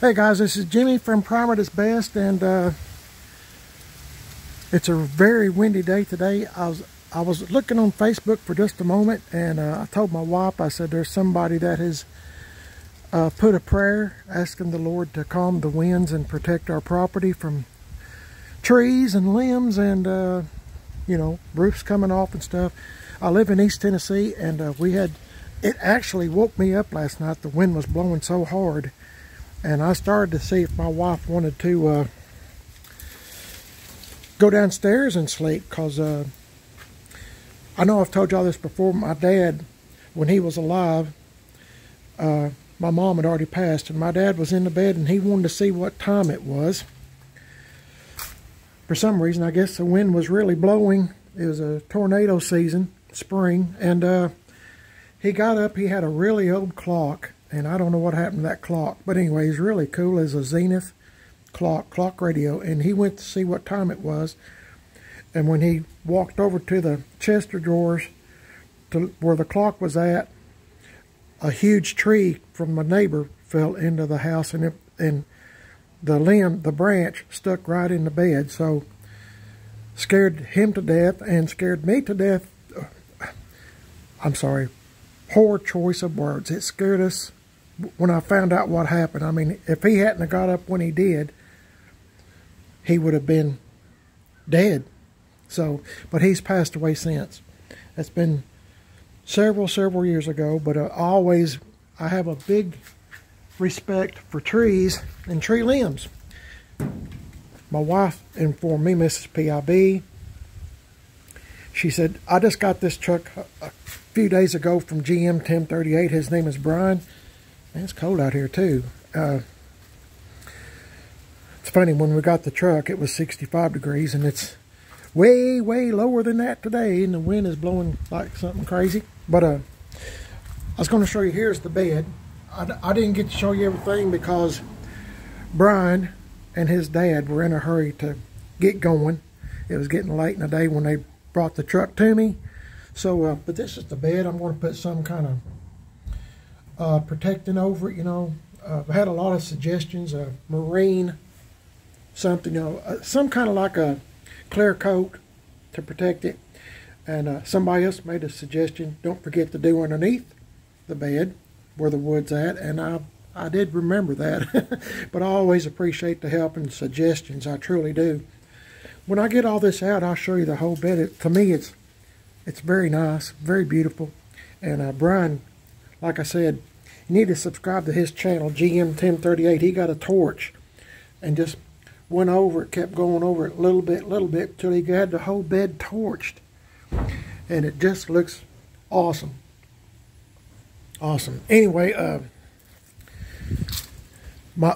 Hey guys, this is Jimmy from Primered Best, and uh, it's a very windy day today. I was I was looking on Facebook for just a moment, and uh, I told my wife, I said, there's somebody that has uh, put a prayer asking the Lord to calm the winds and protect our property from trees and limbs and, uh, you know, roofs coming off and stuff. I live in East Tennessee, and uh, we had, it actually woke me up last night. The wind was blowing so hard and I started to see if my wife wanted to uh, go downstairs and sleep because uh, I know I've told y'all this before. My dad, when he was alive, uh, my mom had already passed, and my dad was in the bed and he wanted to see what time it was. For some reason, I guess the wind was really blowing. It was a tornado season, spring, and uh, he got up. He had a really old clock and I don't know what happened to that clock. But anyway, he's really cool as a Zenith clock, clock radio, and he went to see what time it was. And when he walked over to the chest of drawers to where the clock was at, a huge tree from my neighbor fell into the house, and it, and the limb, the branch, stuck right in the bed. So scared him to death and scared me to death. I'm sorry, poor choice of words. It scared us when I found out what happened, I mean, if he hadn't have got up when he did, he would have been dead. So, but he's passed away since. That's been several, several years ago, but uh, always I have a big respect for trees and tree limbs. My wife informed me, Mrs. PIB, she said, I just got this truck a few days ago from GM 1038. His name is Brian. It's cold out here too. Uh, it's funny, when we got the truck, it was 65 degrees, and it's way, way lower than that today, and the wind is blowing like something crazy. But uh, I was going to show you, here's the bed. I, I didn't get to show you everything because Brian and his dad were in a hurry to get going. It was getting late in the day when they brought the truck to me. So, uh, but this is the bed. I'm going to put some kind of uh, protecting over it, you know. Uh, I've had a lot of suggestions, of marine, something, you know, uh, some kind of like a clear coat to protect it. And uh, somebody else made a suggestion, don't forget to do underneath the bed where the wood's at. And I, I did remember that. but I always appreciate the help and suggestions. I truly do. When I get all this out, I'll show you the whole bed. It, to me, it's it's very nice, very beautiful. And uh, Brian like I said, you need to subscribe to his channel, GM1038. He got a torch and just went over it, kept going over it a little bit, little bit, till he got the whole bed torched. And it just looks awesome. Awesome. Anyway, uh, my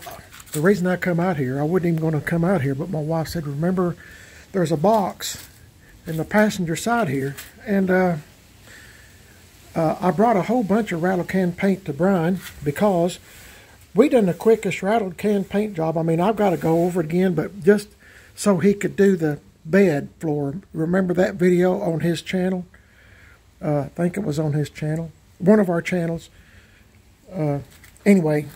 the reason I come out here, I wasn't even going to come out here, but my wife said, remember, there's a box in the passenger side here. And uh, uh, I brought a whole bunch of rattle can paint to Brian because we done the quickest rattle can paint job. I mean, I've got to go over it again, but just so he could do the bed floor. Remember that video on his channel? Uh, I think it was on his channel, one of our channels. Uh, anyway,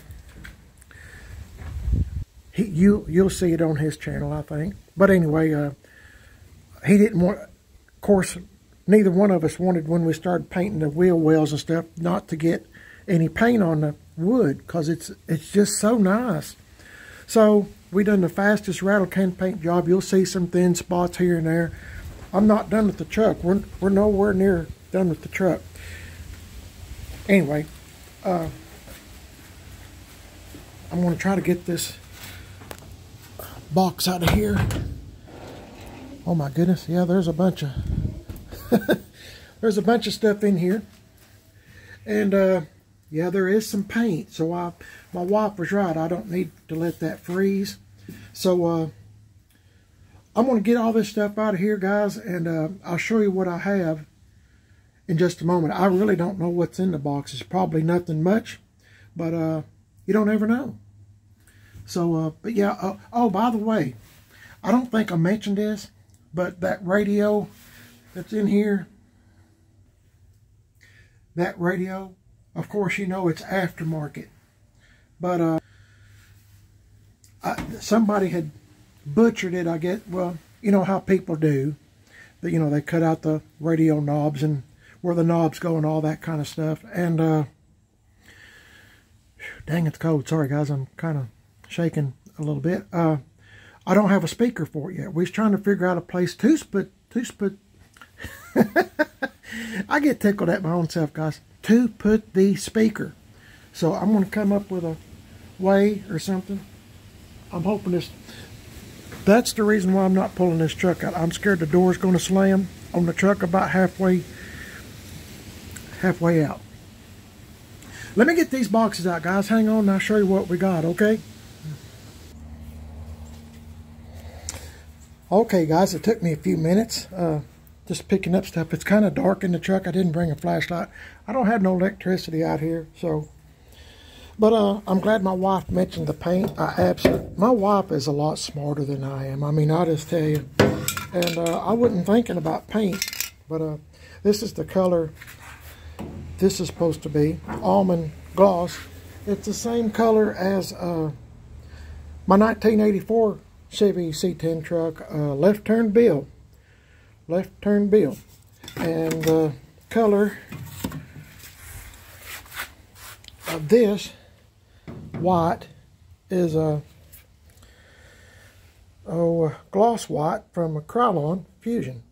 he, you you'll see it on his channel, I think. But anyway, uh, he didn't want. Of course, neither one of us wanted when we started painting the wheel wells and stuff not to get any paint on the wood because it's it's just so nice. So we done the fastest rattle can paint job. You'll see some thin spots here and there. I'm not done with the truck. We're, we're nowhere near done with the truck. Anyway, uh, I'm going to try to get this box out of here. Oh my goodness. Yeah, there's a bunch of There's a bunch of stuff in here. And, uh, yeah, there is some paint. So I, my wife was right. I don't need to let that freeze. So, uh, I'm going to get all this stuff out of here, guys. And uh, I'll show you what I have in just a moment. I really don't know what's in the box. It's probably nothing much. But uh, you don't ever know. So, uh, but yeah. Uh, oh, by the way, I don't think I mentioned this, but that radio that's in here, that radio, of course, you know it's aftermarket. But uh, somebody had butchered it, I get, well, you know how people do. That you know, they cut out the radio knobs and where the knobs go and all that kind of stuff. And, uh, dang, it's cold. Sorry, guys, I'm kind of shaking a little bit. Uh, I don't have a speaker for it yet. We was trying to figure out a place to put, to put, I get tickled at my own self, guys, to put the speaker. So I'm going to come up with a way or something. I'm hoping this, that's the reason why I'm not pulling this truck out. I'm scared the door's going to slam on the truck about halfway, halfway out. Let me get these boxes out, guys. Hang on I'll show you what we got, okay? Okay, guys, it took me a few minutes uh, just picking up stuff. It's kind of dark in the truck. I didn't bring a flashlight. I don't have no electricity out here, so... But uh, I'm glad my wife mentioned the paint. I absolutely... My wife is a lot smarter than I am. I mean, I just tell you. And uh, I wasn't thinking about paint, but uh, this is the color this is supposed to be. Almond gloss. It's the same color as uh, my 1984 Chevy C10 truck, uh, left turn Bill. Left turn Bill. And the color of this white is a oh, gloss white from a Krylon Fusion.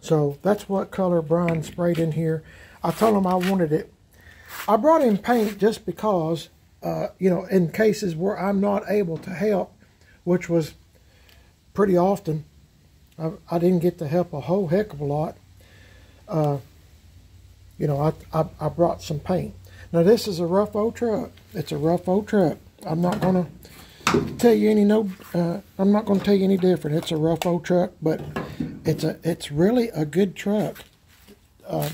So that's what color Brian sprayed in here. I told him I wanted it. I brought in paint just because, uh, you know, in cases where I'm not able to help, which was pretty often. I, I didn't get to help a whole heck of a lot. Uh, you know, I, I, I brought some paint. Now this is a rough old truck. It's a rough old truck. I'm not gonna tell you any no. Uh, I'm not gonna tell you any different. It's a rough old truck, but it's a it's really a good truck. Uh,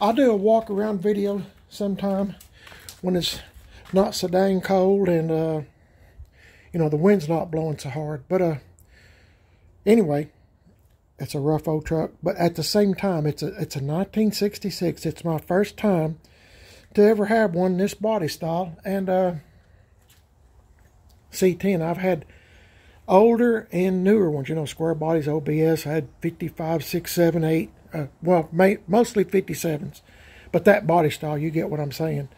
I'll do a walk around video sometime when it's not so dang cold and uh, you know the wind's not blowing so hard. But uh, Anyway, it's a rough old truck, but at the same time, it's a it's a 1966. It's my first time to ever have one this body style, and uh, C10. I've had older and newer ones. You know, square bodies, OBS. I had 55, 6, 7, 8. Uh, well, mostly 57s, but that body style, you get what I'm saying.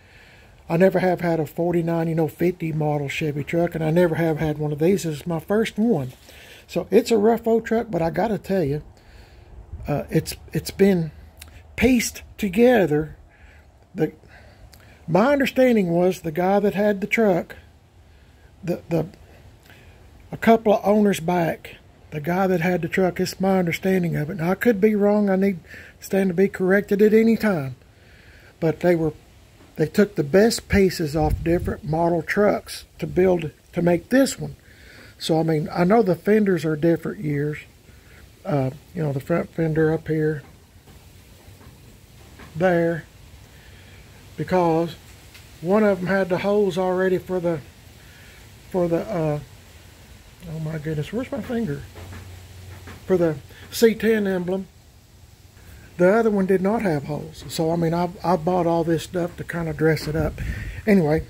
I never have had a 49, you know, 50 model Chevy truck, and I never have had one of these. This is my first one. So it's a rough old truck, but I got to tell you, uh, it's it's been pieced together. The my understanding was the guy that had the truck, the the a couple of owners back, the guy that had the truck. It's my understanding of it. Now I could be wrong. I need stand to be corrected at any time, but they were they took the best pieces off different model trucks to build to make this one. So, I mean, I know the fenders are different years. Uh, you know, the front fender up here, there, because one of them had the holes already for the, for the, uh, oh my goodness, where's my finger? For the C10 emblem. The other one did not have holes. So, I mean, I, I bought all this stuff to kind of dress it up. Anyway,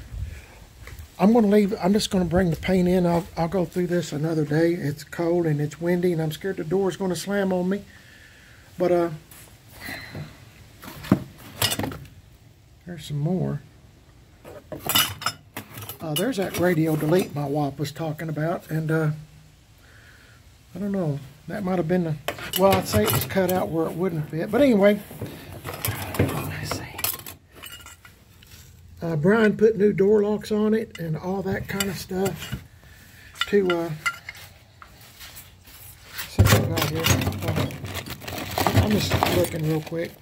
I'm going to leave, I'm just going to bring the paint in. I'll, I'll go through this another day. It's cold and it's windy and I'm scared the door is going to slam on me. But, uh, there's some more. Uh, there's that radio delete my wife was talking about. And, uh, I don't know. That might have been the, well, I'd say it was cut out where it wouldn't fit. But anyway, Uh, Brian put new door locks on it and all that kind of stuff to uh, uh, I'm just looking real quick.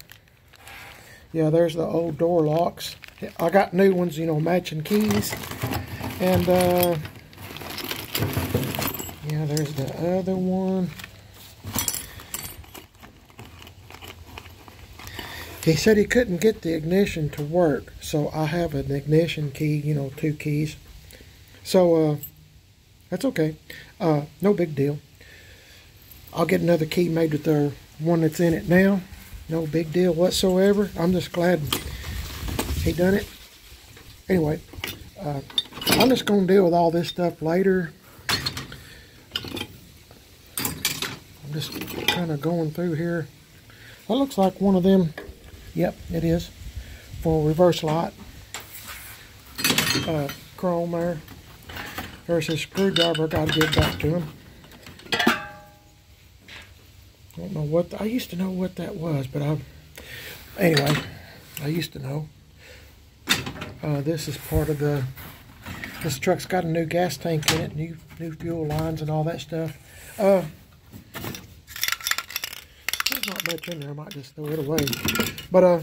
Yeah, there's the old door locks. I got new ones, you know, matching keys. And, uh, yeah, there's the other one. He said he couldn't get the ignition to work, so I have an ignition key, you know, two keys. So, uh, that's okay. Uh, no big deal. I'll get another key made with the one that's in it now. No big deal whatsoever. I'm just glad he done it. Anyway, uh, I'm just going to deal with all this stuff later. I'm just kind of going through here. That looks like one of them. Yep, it is. For reverse light. Uh, chrome there. There's a screwdriver. Got to give back to him. I Don't know what the, I used to know what that was, but I anyway, I used to know. Uh, this is part of the. This truck's got a new gas tank in it, new new fuel lines and all that stuff. Uh, in there. I might just throw it away. But uh,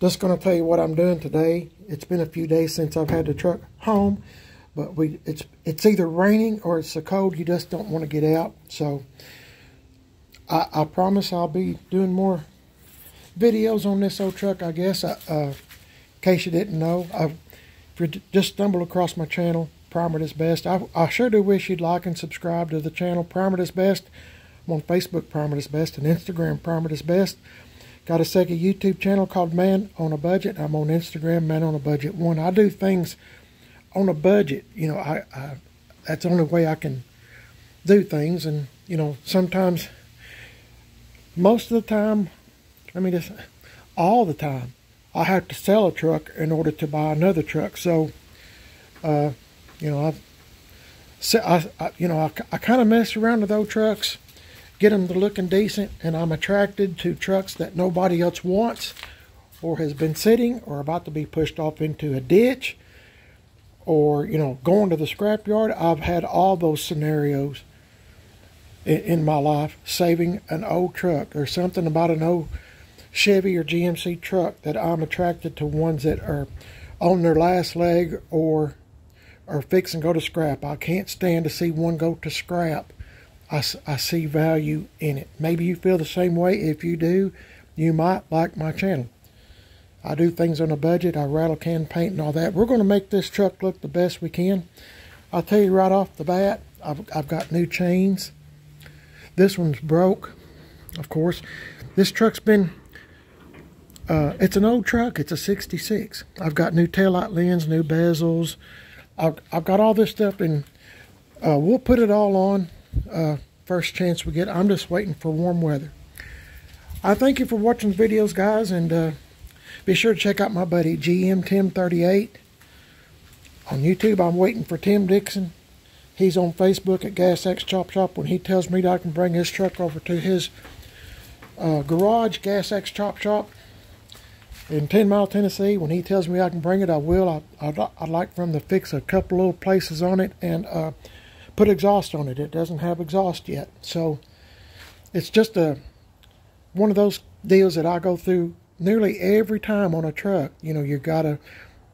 just going to tell you what I'm doing today. It's been a few days since I've had the truck home, but we it's it's either raining or it's so cold you just don't want to get out. So I, I promise I'll be doing more videos on this old truck, I guess. Uh, in case you didn't know, I've, if you just stumbled across my channel, Primered is Best, I, I sure do wish you'd like and subscribe to the channel Primered is Best. I'm on Facebook, Primered is Best, and Instagram, Primered is Best. Got a second YouTube channel called Man on a Budget. I'm on Instagram, Man on a Budget One. I do things on a budget. You know, I, I that's the only way I can do things, and you know, sometimes most of the time, I mean, just all the time, I have to sell a truck in order to buy another truck. So, uh, you know, I've, I, I, you know, I, I kind of mess around with old trucks, get them to looking decent, and I'm attracted to trucks that nobody else wants or has been sitting or about to be pushed off into a ditch or, you know, going to the scrapyard. I've had all those scenarios in, in my life saving an old truck. There's something about an old Chevy or GMC truck that I'm attracted to ones that are on their last leg or are fixing to go to scrap. I can't stand to see one go to scrap. I, I see value in it. Maybe you feel the same way. If you do, you might like my channel. I do things on a budget. I rattle can paint and all that. We're going to make this truck look the best we can. I'll tell you right off the bat, I've, I've got new chains. This one's broke, of course. This truck's been, uh, it's an old truck. It's a 66. I've got new taillight lens, new bezels. I've, I've got all this stuff and uh, we'll put it all on uh, first chance we get. I'm just waiting for warm weather. I thank you for watching the videos, guys, and uh, be sure to check out my buddy GM 1038 on YouTube. I'm waiting for Tim Dixon. He's on Facebook at Gas X Chop Shop. When he tells me that I can bring his truck over to his uh, garage, Gas X Chop Shop, in 10 Mile, Tennessee, when he tells me I can bring it, I will. I, I'd, I'd like for him to fix a couple little places on it and uh, put exhaust on it. It doesn't have exhaust yet. So it's just a one of those deals that I go through nearly every time on a truck. You know, you got to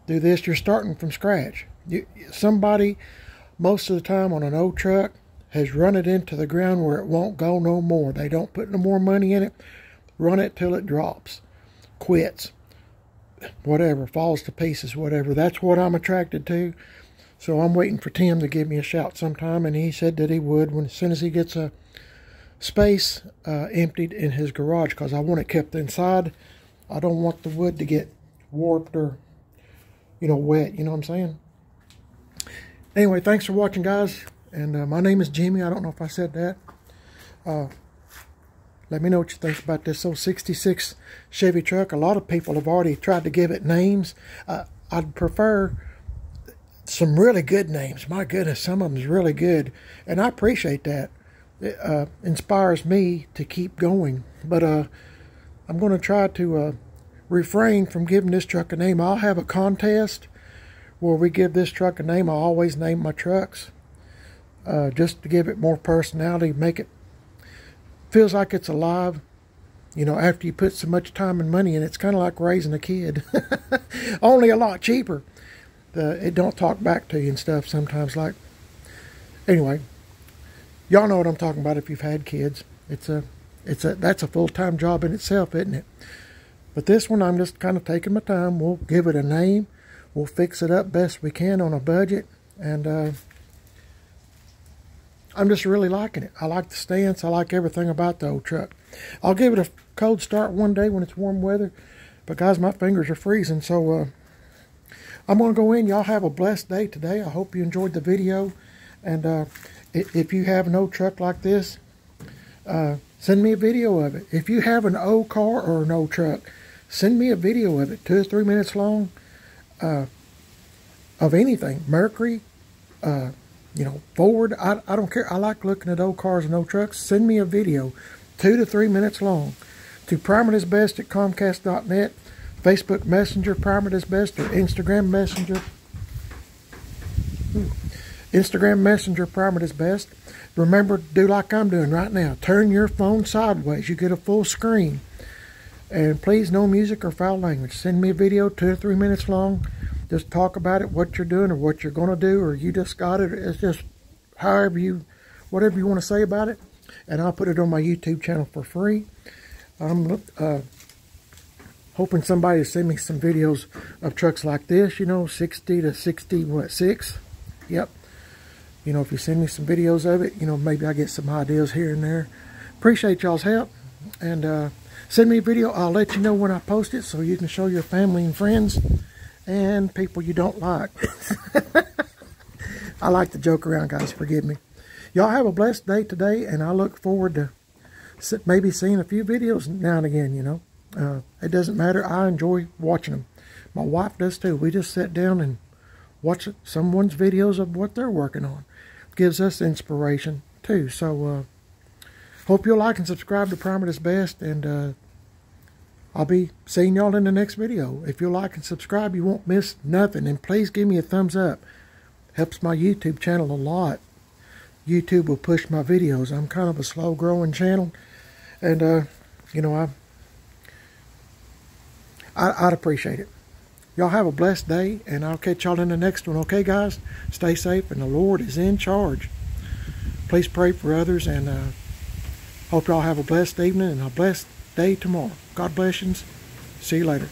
do this. You're starting from scratch. You, somebody most of the time on an old truck has run it into the ground where it won't go no more. They don't put no more money in it. Run it till it drops, quits, whatever, falls to pieces, whatever. That's what I'm attracted to. So I'm waiting for Tim to give me a shout sometime, and he said that he would when as soon as he gets a space uh, emptied in his garage because I want it kept inside. I don't want the wood to get warped or, you know, wet. You know what I'm saying? Anyway, thanks for watching, guys. And uh, my name is Jimmy. I don't know if I said that. Uh, let me know what you think about this old 66 Chevy truck. A lot of people have already tried to give it names. Uh, I'd prefer some really good names. My goodness, some of them is really good. And I appreciate that. It uh, inspires me to keep going. But uh, I'm going to try to uh, refrain from giving this truck a name. I'll have a contest where we give this truck a name. I always name my trucks uh, just to give it more personality, make it feels like it's alive. You know, after you put so much time and money in it's kind of like raising a kid, only a lot cheaper. The, it don't talk back to you and stuff sometimes. Like anyway, y'all know what I'm talking about if you've had kids. It's a, it's a that's a full time job in itself, isn't it? But this one, I'm just kind of taking my time. We'll give it a name we'll fix it up best we can on a budget. And uh, I'm just really liking it. I like the stance. I like everything about the old truck. I'll give it a cold start one day when it's warm weather. But guys, my fingers are freezing. So uh, I'm going to go in. Y'all have a blessed day today. I hope you enjoyed the video. And uh, if you have an old truck like this, uh, send me a video of it. If you have an old car or an old truck, send me a video of it, two or three minutes long, uh, of anything. Mercury, uh, you know, Ford. I, I don't care. I like looking at old cars and old trucks. Send me a video, two to three minutes long, to primeredisbest at comcast.net, Facebook Messenger, Primered is best, or Instagram Messenger. Instagram Messenger, Primered is best. Remember, do like I'm doing right now. Turn your phone sideways. You get a full screen. And please, no music or foul language. Send me a video, two or three minutes long. Just talk about it, what you're doing, or what you're going to do, or you just got it. It's just however you, whatever you want to say about it. And I'll put it on my YouTube channel for free. I'm uh, hoping somebody to send me some videos of trucks like this, you know, 60 to 60, what, 6? Yep. You know, if you send me some videos of it, you know, maybe I get some ideas here and there. Appreciate y'all's help. And, uh, Send me a video. I'll let you know when I post it so you can show your family and friends and people you don't like. I like to joke around, guys. Forgive me. Y'all have a blessed day today, and I look forward to maybe seeing a few videos now and again, you know. Uh, it doesn't matter. I enjoy watching them. My wife does too. We just sit down and watch someone's videos of what they're working on. Gives us inspiration too. So, uh, Hope you'll like and subscribe to Primered is Best, and uh, I'll be seeing y'all in the next video. If you'll like and subscribe, you won't miss nothing. And please give me a thumbs up. Helps my YouTube channel a lot. YouTube will push my videos. I'm kind of a slow-growing channel, and, uh, you know, I, I, I'd appreciate it. Y'all have a blessed day, and I'll catch y'all in the next one. Okay, guys? Stay safe, and the Lord is in charge. Please pray for others, and... Uh, Hope y'all have a blessed evening and a blessed day tomorrow. God bless you. See you later.